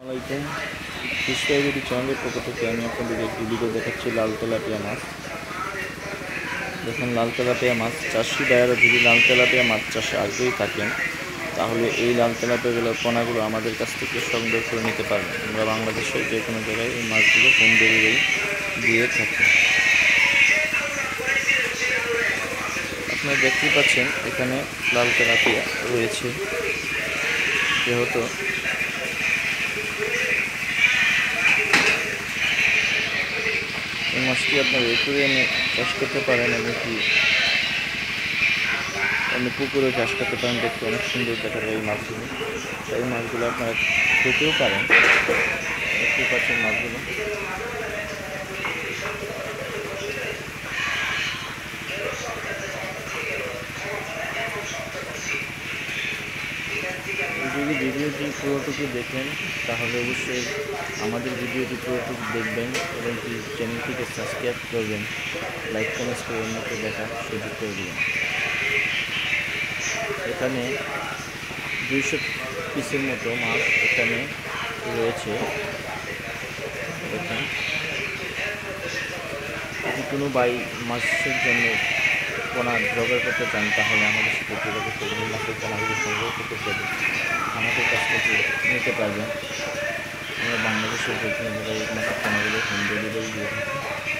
আসসালামাইকুম ফিশফ্রাইগুড়ি চ্যানেলের পক্ষ থেকে আমি ভিডিও দেখাচ্ছি লাল তেলাপিয়া মাছ। দেখুন লাল মাছ চাষি ভাইয়ারা যদি লাল তেলাপিয়া মাছ চাষে আগ্রহী থাকেন, তাহলে এই লাল তেলাপিয়াগুলোর পোনাগুলো আমাদের কাছ থেকে সংগ্রহ করে নিতে পারবেন। আমরা বাংলাদেশের যে কোনো জায়গায় এই মাছগুলো হোম ডেলিভারি দিয়ে থাকি। আপনারা দেখতেই পাচ্ছেন, এখানে লাল তেলাপিয়া রয়েছে। যেহেতু এই মাছটি আপনার একুরিয়ামে চাষ করতে পারেন এবং কি অন্য পুকুরে চাষ করতে পারেন দেখতে অনেক সুন্দর দেখা যায় এই মাছগুলো তাই এই মাছগুলো আপনারা খেতেও পারেন দেখতেই পাচ্ছেন মাছগুলো যদি ভিডিওটি পুরোটুকু দেখেন, তাহলে অবশ্যই আমাদের ভিডিওটি পুরোটুকু দেখবেন এবং কি চ্যানেলটিকে সাবস্ক্রাইব করবেন, লাইক, কমেন্টস করে অন্যকে দেখা সুযোগ করে দেবেন। এখানে দুইশো পিসের মতো মাছ এখানে রয়েছে। কোনো বাই মাছের জন্য পোনা জোগাড় করতে চান, তাহলে আমাদের সাথে যোগাযোগ করবেন মাছের পোনাগুলো সংগ্রহ করতে পারবেন আমাদের কাছ থেকে নিতে পারবেন। আমরা বাংলাদেশের প্রতিনিধিরা এই মাছের পোনাগুলো হোম ডেলিভারি দিয়ে থাকি